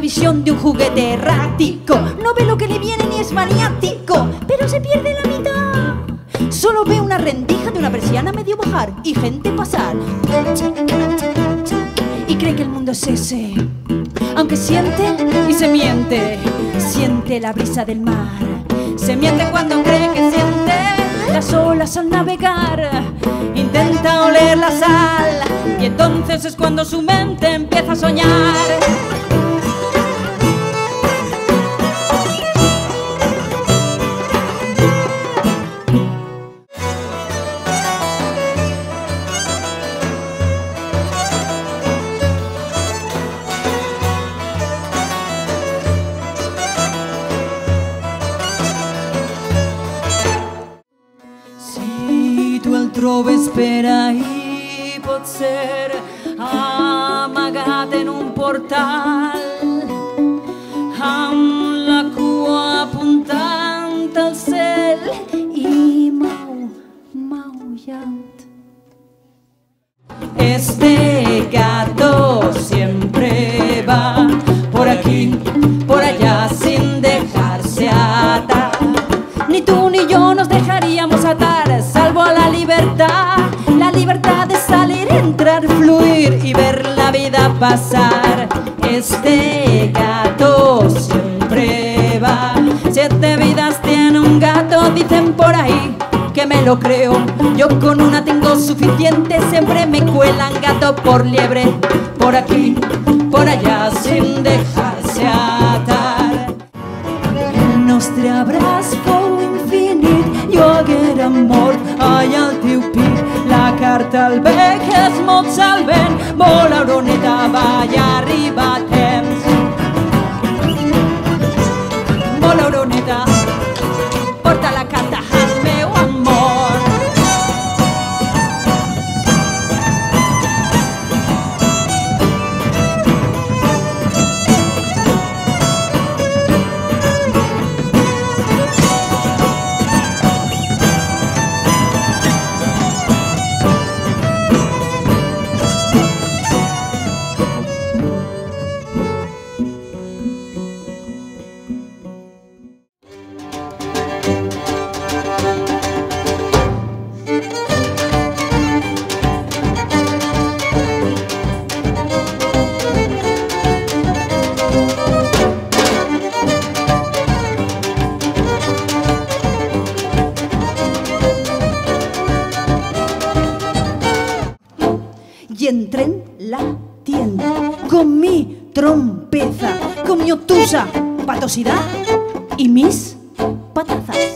Visión de un juguete errático. No ve lo que le viene ni es maniático Pero se pierde la mitad. Solo ve una rendija de una persiana medio bajar Y gente pasar. Y cree que el mundo es ese. Aunque siente y se miente Siente la brisa del mar. Se miente cuando cree que siente las olas al navegar. Intenta oler la sal Y entonces es cuando su mente empieza a soñar Si tu el trobes per ahir, pot ser amagat en un portal amb la cua apuntant al cel i mau, maullant. Este gato siempre va pasar. Este gato siempre va. Siete vidas tiene un gato, dicen por ahí que me lo creo. Yo con una tengo suficiente, siempre me cuelan gato por liebre, por aquí, por allá, sin dejarse hartalbek ez motzalben, bola honeta baiarri baten. Entré en la tienda con mi trompeza, con mi obtusa patosidad y mis patazas.